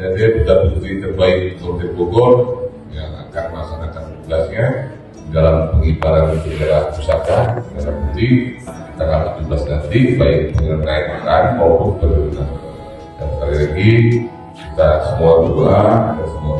DPRD Deputi terbaik Kota Bogor ya, yang akan melaksanakan tugasnya dalam pengibaran bendera pusaka merah putih tanggal 17 nanti baik pengenaikan maupun penurunan. Dan sekali lagi kita semua berdoa dan semua